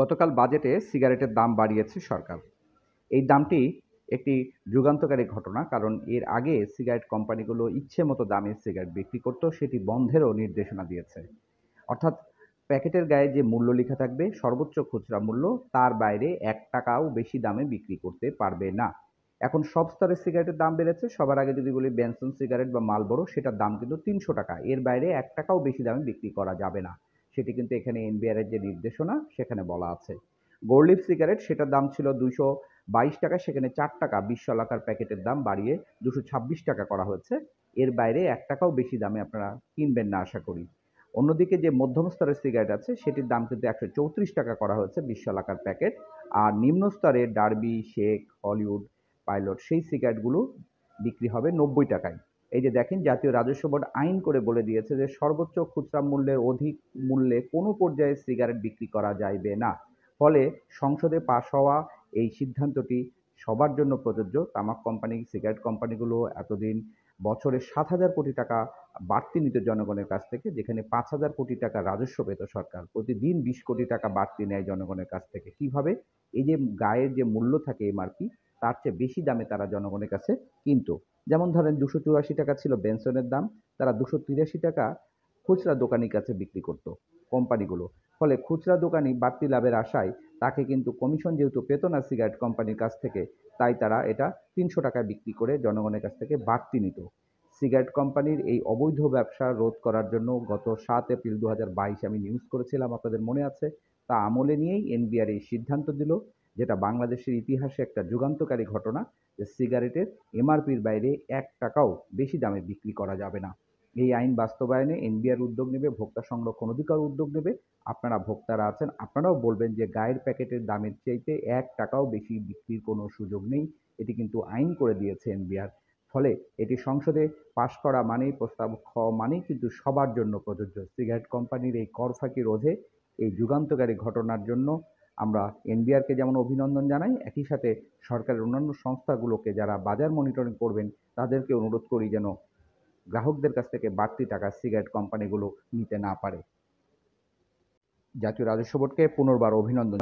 গতকাল বাজেটে সিগারেটের দাম বাড়িয়েছে সরকার। এই দামটি একটি যুগান্তকারী ঘটনা, কারণ এর আগে সিগারেট কোম্পানিগুলো ইচ্ছে মতো দামে সিগারেট বিক্রি করত সেটি বন্ধেরও নির্দেশনা দিয়েছে। অর্থাৎ প্যাকেটের গায়ে যে মূল্য লেখা থাকবে, সর্বোচ্চ খুচরা মূল্য, তার বাইরে এক টাকাও বেশি দামে বিক্রি করতে পারবে না। এখন সব স্তরের সিগারেটের দাম বেড়েছে। সবার আগে যদি বলি বেনসন সিগারেট বা মালবড়ো সেটার দাম কিন্তু তিনশো টাকা। এর বাইরে এক টাকাও বেশি দামে বিক্রি করা যাবে না। সেটি কিন্তু এখানে এনবিআর এর যে নির্দেশনা, সেখানে বলা আছে। গোল্ডলিপ সিগারেট সেটার দাম ছিল দুশো বাইশ টাকা, সেখানে চার টাকা বিশ শলাকার প্যাকেটের দাম বাড়িয়ে দুশো ছাব্বিশ টাকা করা হয়েছে। এর বাইরে এক টাকাও বেশি দামে আপনারা কিনবেন না, আশা করি। অন্যদিকে যে মধ্যম স্তরের সিগারেট আছে, সেটির দাম কিন্তু একশো চৌত্রিশ টাকা করা হয়েছে বিশ শলাকার প্যাকেট। আর নিম্ন স্তরের ডার্বি শেক হলিউড পাইলট সেই সিগারেটগুলো বিক্রি হবে নব্বই টাকায়। এই যে দেখেন, জাতীয় রাজস্ব বোর্ড আইন করে বলে দিয়েছে যে সর্বোচ্চ খুচরা মূল্যের অধিক মূল্যে কোনো পর্যায়ে সিগারেট বিক্রি করা যাইবে না। ফলে সংসদে পাশ হওয়া এই সিদ্ধান্তটি সবার জন্য প্রযোজ্য। তামাক কোম্পানি, সিগারেট কোম্পানিগুলো এতদিন বছরে সাত হাজার কোটি টাকা বাড়তি নিত জনগণের কাছ থেকে, যেখানে পাঁচ হাজার কোটি টাকা রাজস্ব পেত সরকার। প্রতিদিন বিশ কোটি টাকা বাড়তি নেয় জনগণের কাছ থেকে। কীভাবে? এই যে গায়ের যে মূল্য থাকে এমআরপি তার চেয়ে বেশি দামে তারা জনগণের কাছে কিনতো। যেমন ধরেন দুশো চুরাশি টাকা ছিল বেনসনের দাম, তারা দুশো তিরাশি টাকা খুচরা দোকানির কাছে বিক্রি করতো কোম্পানিগুলো। ফলে খুচরা দোকানি বাড়তি লাভের আশায় তাকে কিন্তু কমিশন যেহেতু পেত না সিগারেট কোম্পানির কাছ থেকে, তাই তারা এটা তিনশো টাকায় বিক্রি করে জনগণের কাছ থেকে বাড়তি নিত। সিগারেট কোম্পানির এই অবৈধ ব্যবসা রোধ করার জন্য গত সাত এপ্রিল দু হাজার বাইশ আমি নিউজ করেছিলাম, আপনাদের মনে আছে? তা আমলে নিয়েই এনবিআর এই সিদ্ধান্ত দিল। যেটা বাংলাদেশের ইতিহাসে একটা যুগান্তকারী ঘটনা যে সিগারেটের এমআরপির বাইরে এক টাকাও বেশি দামে বিক্রি করা যাবে না। এই আইন বাস্তবায়নে এনবিআর উদ্যোগ নেবে, ভোক্তা সংরক্ষণ অধিকার উদ্যোগ নেবে। আপনারা ভোক্তারা আছেন, আপনারাও বলবেন যে গায়ের প্যাকেটের দামের চাইতে এক টাকাও বেশি বিক্রির কোনো সুযোগ নেই। এটি কিন্তু আইন করে দিয়েছে এনবিআর। ফলে এটি সংসদে পাশ করা মানেই প্রস্তাব খাওয়া মানেই কিন্তু সবার জন্য প্রযোজ্য। সিগারেট কোম্পানির এই কর ফাঁকি রোধে এই যুগান্তকারী ঘটনার জন্য আমরা এনবিআরকে যেমন অভিনন্দন জানাই, একই সাথে সরকারের অন্যান্য সংস্থাগুলোকে যারা বাজার মনিটরিং করবেন, তাদেরকে অনুরোধ করি যেন গ্রাহকদের কাছ থেকে বাড়তি টাকা সিগারেট কোম্পানিগুলো নিতে না পারে। জাতীয় রাজস্ব বোর্ডকে পুনর্বার অভিনন্দন